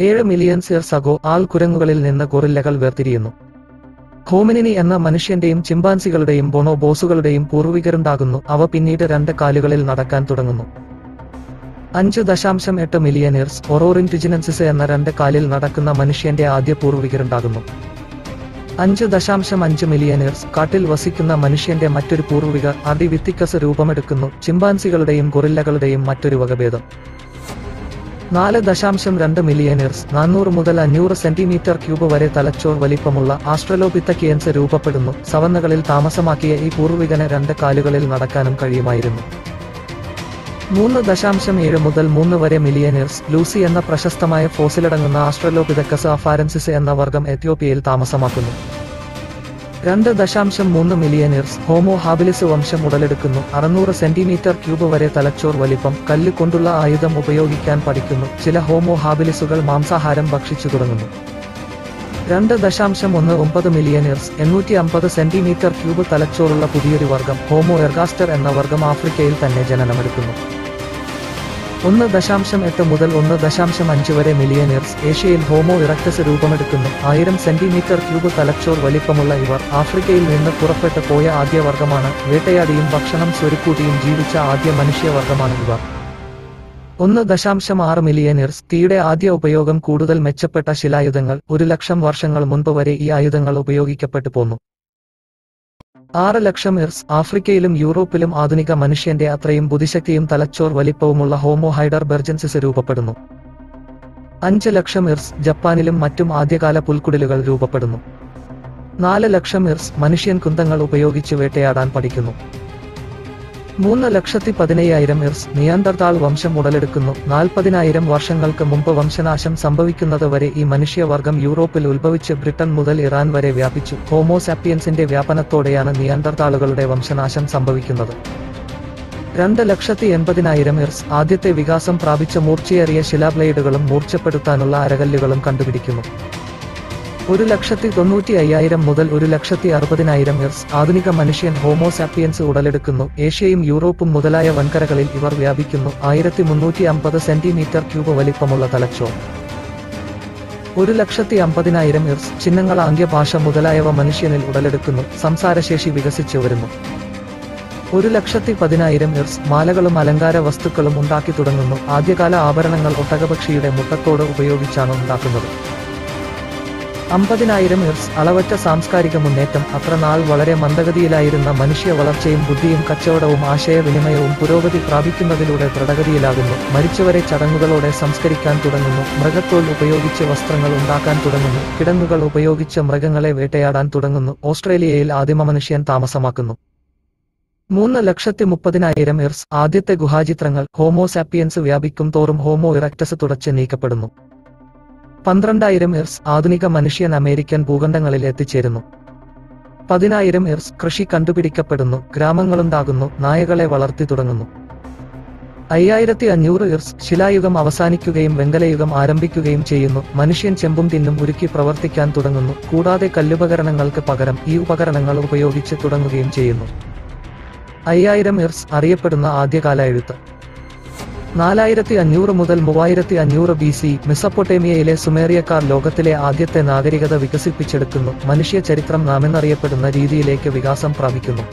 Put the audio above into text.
ഏഴ് മില്യൺ സിയർ സഗോ ആൾ കുരങ്ങുകളിൽ നിന്ന് ഗൊറില്ലകൾ വേർതിരിയുന്നു. ഹോമിനിനി എന്ന മനുഷ്യന്റെയും ചിമ്പാൻസികളുടെയും ബോണോബോസുകളുടെയും പൂർവികരുണ്ടാകുന്നു. അവ പിന്നീട് രണ്ട് കാലുകളിൽ നടക്കാൻ തുടങ്ങുന്നു. അഞ്ച് ദശാംശം എട്ട് ഇയർസ് ഒറോറിന്റിജിനൻസിസ് എന്ന രണ്ട് കാലിൽ നടക്കുന്ന മനുഷ്യന്റെ ആദ്യ പൂർവികരുണ്ടാകുന്നു. അഞ്ച് ദശാംശം അഞ്ച് ഇയർസ് കാട്ടിൽ വസിക്കുന്ന മനുഷ്യന്റെ മറ്റൊരു പൂർവികർ അതിവിത്തിക്കസ് രൂപമെടുക്കുന്നു. ചിമ്പാൻസികളുടെയും ഗൊറില്ലകളുടെയും മറ്റൊരു വകഭേദം. നാല് ദശാംശം രണ്ട് മില്ലിയനേഴ്സ് നാനൂറ് മുതൽ അഞ്ഞൂറ് സെന്റിമീറ്റർ ക്യൂബ് വരെ തലച്ചോർ വലിപ്പമുള്ള ആസ്ട്രലോപിത്തക്കിയൻസ് രൂപപ്പെടുന്നു. സവന്നകളിൽ താമസമാക്കിയ ഈ പൂർവികന് രണ്ട് കാലുകളിൽ നടക്കാനും കഴിയുമായിരുന്നു. മൂന്ന് ദശാംശം ഏഴ് മുതൽ മൂന്ന് വരെ മില്ലിയനേഴ്സ് ലൂസി എന്ന പ്രശസ്തമായ ഫോസിലടങ്ങുന്ന ആസ്ട്രലോപിതക്കസ് അഫാരൻസിസ് എന്ന വർഗം എത്യോപ്യയിൽ താമസമാക്കുന്നു. രണ്ട് ദശാംശം മൂന്ന് മില്ലിയനേഴ്സ് ഹോമോ ഹാബിലിസ് വംശം ഉടലെടുക്കുന്നു. അറുന്നൂറ് സെന്റിമീറ്റർ ക്യൂബ് വരെ തലച്ചോർ വലിപ്പം കല്ല് കൊണ്ടുള്ള ആയുധം ഉപയോഗിക്കാൻ പഠിക്കുന്നു. ചില ഹോമോ ഹാബിലിസുകൾ മാംസാഹാരം ഭക്ഷിച്ചു തുടങ്ങുന്നു. രണ്ട് ദശാംശം ഒന്ന് ഒമ്പത് മില്ലിയനേഴ്സ് എണ്ണൂറ്റി അമ്പത് സെന്റിമീറ്റർ ക്യൂബ് തലച്ചോറുള്ള പുതിയൊരു വർഗം ഹോമോ എർഗാസ്റ്റർ എന്ന വർഗം ആഫ്രിക്കയിൽ തന്നെ ജനനമെടുക്കുന്നു. ഒന്ന് ദശാംശം എട്ട് മുതൽ ഒന്ന് ദശാംശം അഞ്ച് വരെ മില്ലിയനേഴ്സ് ഏഷ്യയിൽ ഹോമോ ഇറക്ടസ് രൂപമെടുക്കുന്നു. ആയിരം സെന്റിമീറ്റർ ക്യൂബ് തലച്ചോർ വലിപ്പമുള്ള ഇവർ ആഫ്രിക്കയിൽ നിന്ന് പുറപ്പെട്ടു പോയ ആദ്യ വർഗമാണ് വേട്ടയാടിയും ഭക്ഷണം സ്വരുക്കൂട്ടിയും ജീവിച്ച ആദ്യ മനുഷ്യവർഗമാണ് ഇവർ. ഒന്ന് ദശാംശം ആറ് മില്ലിയനേഴ്സ് തീയുടെ ആദ്യ ഉപയോഗം കൂടുതൽ മെച്ചപ്പെട്ട ശിലായുധങ്ങൾ. ഒരു ലക്ഷം വർഷങ്ങൾ മുൻപ് വരെ ഈ ആയുധങ്ങൾ ഉപയോഗിക്കപ്പെട്ടു പോന്നു. ആറ് ലക്ഷം ഇർസ് ആഫ്രിക്കയിലും യൂറോപ്പിലും ആധുനിക മനുഷ്യന്റെ അത്രയും ബുദ്ധിശക്തിയും തലച്ചോർ വലിപ്പവുമുള്ള ഹോമോ ബെർജൻസിസ് രൂപപ്പെടുന്നു. അഞ്ച് ലക്ഷം ഇർസ് ജപ്പാനിലും മറ്റും ആദ്യകാല പുൽക്കുടലുകൾ രൂപപ്പെടുന്നു. നാല് ലക്ഷം ഇർസ് മനുഷ്യൻ കുന്തങ്ങൾ ഉപയോഗിച്ച് വേട്ടയാടാൻ പഠിക്കുന്നു. മൂന്ന് ലക്ഷത്തി പതിനയ്യായിരം ഇർസ് നിയന്ത്രതാൾ വംശം ഉടലെടുക്കുന്നു. നാൽപ്പതിനായിരം വർഷങ്ങൾക്ക് മുമ്പ് വംശനാശം സംഭവിക്കുന്നത് വരെ ഈ മനുഷ്യവർഗം യൂറോപ്പിൽ ഉത്ഭവിച്ച് ബ്രിട്ടൻ മുതൽ ഇറാൻ വരെ വ്യാപിച്ചു. ഹോമോസാപ്പിയൻസിന്റെ വ്യാപനത്തോടെയാണ് നിയന്ത്രതാളുകളുടെ വംശനാശം സംഭവിക്കുന്നത്. രണ്ട് ലക്ഷത്തി എൺപതിനായിരം ഇർസ് ആദ്യത്തെ വികാസം പ്രാപിച്ച മൂർച്ചയേറിയ ശിലാബ്ലേഡുകളും മൂർച്ചപ്പെടുത്താനുള്ള അരകല്ലുകളും കണ്ടുപിടിക്കുന്നു. ഒരു ലക്ഷത്തി തൊണ്ണൂറ്റി അയ്യായിരം മുതൽ ഒരു ലക്ഷത്തി അറുപതിനായിരം എർസ് ആധുനിക മനുഷ്യൻ ഹോമോസാപ്പിയൻസ് ഉടലെടുക്കുന്നു. ഏഷ്യയും യൂറോപ്പും മുതലായ വൻകരകളിൽ ഇവർ വ്യാപിക്കുന്നു. ആയിരത്തി മുന്നൂറ്റി അമ്പത് സെന്റിമീറ്റർ ക്യൂബ് വലിപ്പമുള്ള തലച്ചോർ. ഒരു ലക്ഷത്തി അമ്പതിനായിരം ഇയർസ് ചിഹ്നങ്ങൾ ആംഗ്യഭാഷ മുതലായവ മനുഷ്യനിൽ ഉടലെടുക്കുന്നു. സംസാരശേഷി വികസിച്ചു വരുന്നു. ഒരു ലക്ഷത്തി പതിനായിരം ഇയർസ് മാലകളും അലങ്കാര വസ്തുക്കളും ഉണ്ടാക്കി തുടങ്ങുന്നു. ആദ്യകാല ആഭരണങ്ങൾ ഒട്ടകപക്ഷിയുടെ മുട്ടത്തോട് ഉപയോഗിച്ചാണ് ഉണ്ടാക്കുന്നത്. അമ്പതിനായിരം ഹെർസ് അളവറ്റ സാംസ്കാരിക മുന്നേറ്റം അത്ര നാൾ വളരെ മന്ദഗതിയിലായിരുന്ന മനുഷ്യ വളർച്ചയും ബുദ്ധിയും കച്ചവടവും ആശയവിനിമയവും പുരോഗതി പ്രാപിക്കുന്നതിലൂടെ ദൃഢഗതിയിലാകുന്നു മരിച്ചവരെ ചടങ്ങുകളോടെ സംസ്കരിക്കാൻ തുടങ്ങുന്നു. മൃഗത്തോൽ ഉപയോഗിച്ച് വസ്ത്രങ്ങൾ ഉണ്ടാക്കാൻ തുടങ്ങുന്നു. കിടങ്ങുകൾ ഉപയോഗിച്ച് മൃഗങ്ങളെ വേട്ടയാടാൻ തുടങ്ങുന്നു. ഓസ്ട്രേലിയയിൽ ആദിമ മനുഷ്യൻ താമസമാക്കുന്നു. മൂന്ന് ലക്ഷത്തി മുപ്പതിനായിരം എർസ് ആദ്യത്തെ ഗുഹാചിത്രങ്ങൾ ഹോമോസാപ്പിയൻസ് വ്യാപിക്കും തോറും ഹോമോ ഇറക്ടസ് തുടച്ച് നീക്കപ്പെടുന്നു. പന്ത്രണ്ടായിരം എർസ് ആധുനിക മനുഷ്യൻ അമേരിക്കൻ ഭൂഖണ്ഡങ്ങളിൽ എത്തിച്ചേരുന്നു. പതിനായിരം എർസ് കൃഷി കണ്ടുപിടിക്കപ്പെടുന്നു ഗ്രാമങ്ങളുണ്ടാകുന്നു നായകളെ വളർത്തി തുടങ്ങുന്നു. അയ്യായിരത്തി അഞ്ഞൂറ് ഇർസ് ശിലായുഗം അവസാനിക്കുകയും വെങ്കലയുഗം ആരംഭിക്കുകയും ചെയ്യുന്നു മനുഷ്യൻ ചെമ്പും തിന്നും ഉരുക്കി പ്രവർത്തിക്കാൻ തുടങ്ങുന്നു കൂടാതെ കല്ലുപകരണങ്ങൾക്ക് പകരം ഈ ഉപകരണങ്ങൾ ഉപയോഗിച്ച് തുടങ്ങുകയും ചെയ്യുന്നു. അയ്യായിരം ഇർസ് അറിയപ്പെടുന്ന ആദ്യകാല എഴുത്ത്. നാലായിരത്തി അഞ്ഞൂറ് മുതൽ മൂവായിരത്തി അഞ്ഞൂറ് ബി സി മെസപ്പൊട്ടേമിയയിലെ സുമേറിയക്കാർ ലോകത്തിലെ ആദ്യത്തെ നാഗരികത വികസിപ്പിച്ചെടുക്കുന്നു. മനുഷ്യ ചരിത്രം നാമെന്നറിയപ്പെടുന്ന രീതിയിലേക്ക് വികാസം പ്രാപിക്കുന്നു.